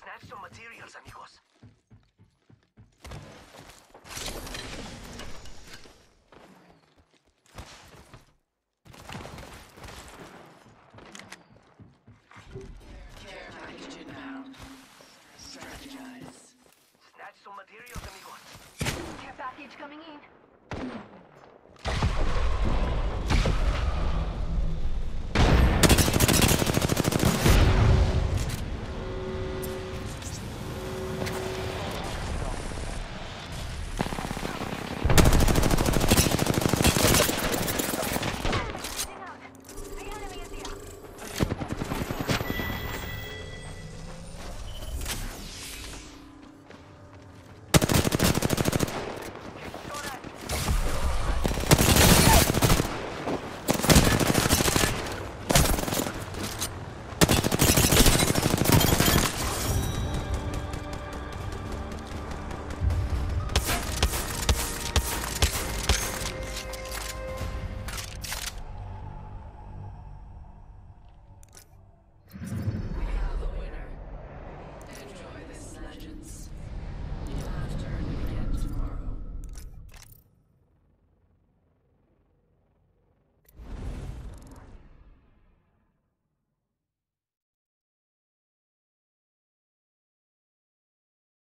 Snatch some materials, amigos. materials, amigos. Care package coming in.